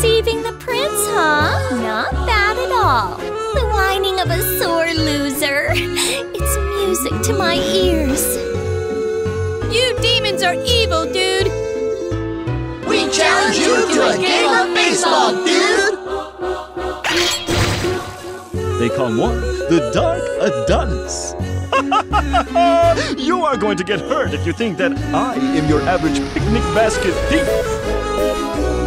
deceiving the prince, huh? Not bad at all. The whining of a sore loser. It's music to my ears. You demons are evil, dude! We challenge you to a game of baseball, dude! They call one the Dark Adonis. you are going to get hurt if you think that I am your average picnic basket thief.